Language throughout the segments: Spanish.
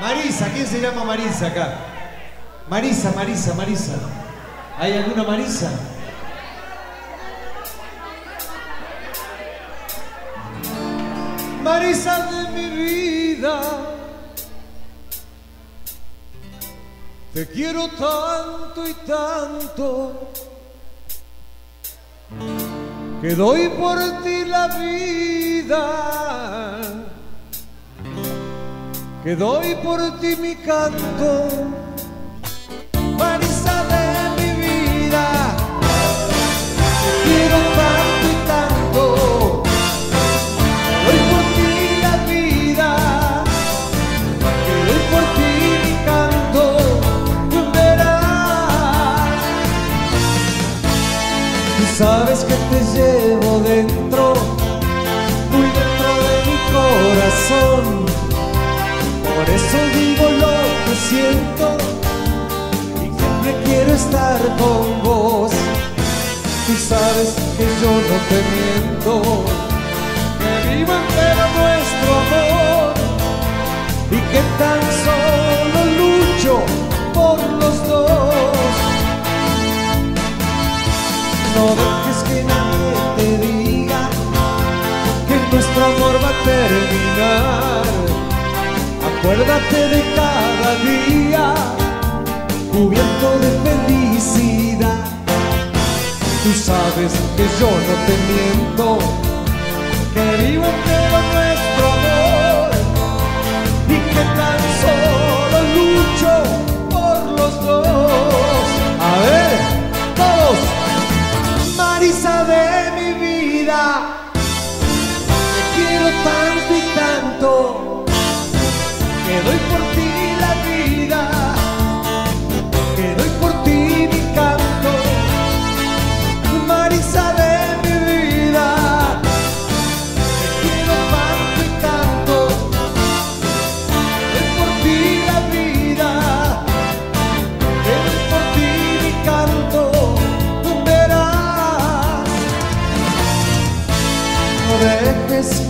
Marisa, ¿quién se llama Marisa acá? Marisa, Marisa, Marisa. ¿Hay alguna Marisa? Marisa de mi vida. Te quiero tanto y tanto que doy por ti la vida, que doy por ti mi canto, Marisa de mi vida, te quiero tanto y tanto, doy por ti la vida, que doy por ti mi canto, verás. Tú sabes que te llevo dentro, muy dentro de mi corazón. Por eso digo lo que siento y siempre quiero estar con vos. Tú sabes que yo no te miento, que vivo entero nuestro amor y que tan solo lucho por los dos. No dejes que nadie te diga que nuestro amor va a terminar. Acuérdate de cada día cubierto de felicidad. Tú sabes que yo no te miento, que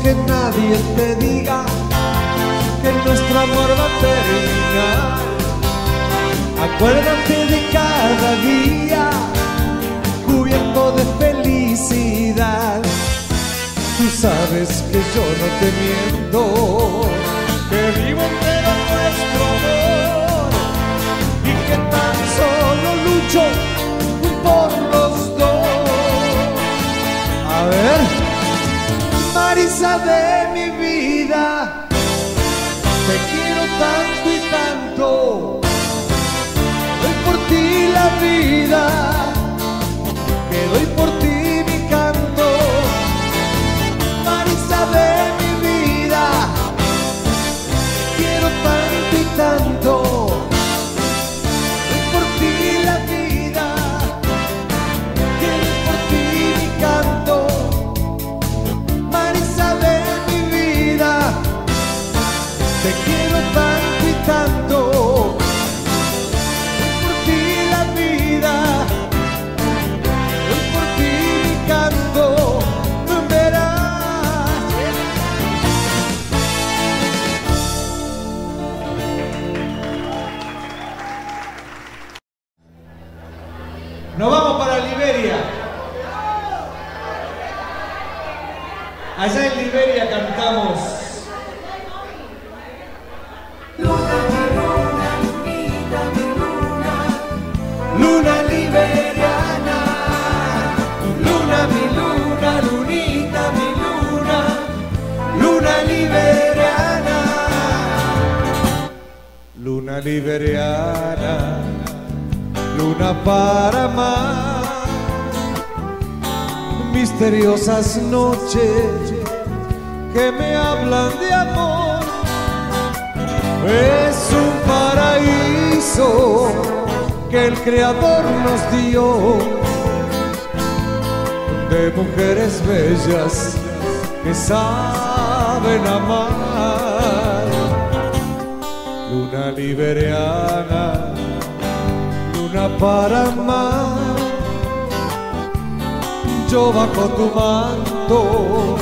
que nadie te diga que nuestro amor va a terminar. Acuérdate de cada día cubierto de felicidad. Tú sabes que yo no te miento, que vivo entero Marisa Nos vamos para Liberia. Allá en Liberia cantamos. Luna liberiana, luna para más misteriosas noches que me hablan de amor. Es un paraíso que el Creador nos dio de mujeres bellas que saben amar. Luna liberiana, para amar yo bajo tu manto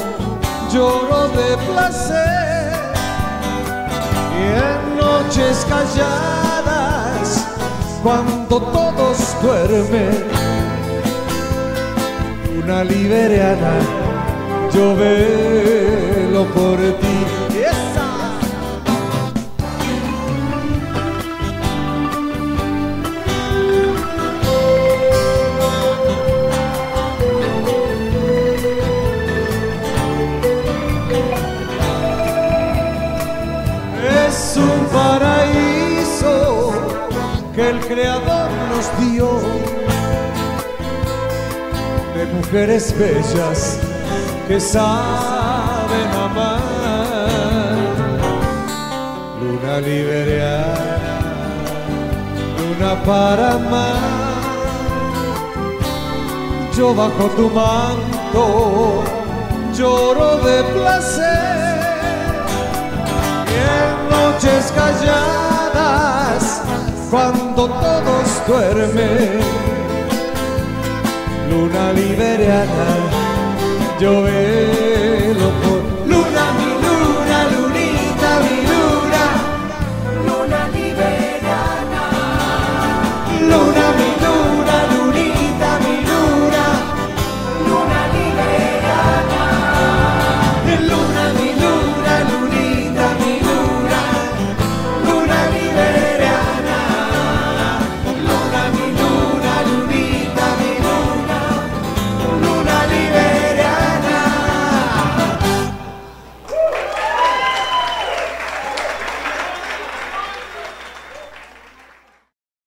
lloro de placer y en noche noches calladas, cuando todos duermen, una liberiana, yo velo por ti. Creador nos dio de mujeres bellas que saben amar. Luna liberiana, luna para amar. Yo bajo tu manto lloro de placer y en noches calladas, cuando todos duermen, luna liberiana, yo veo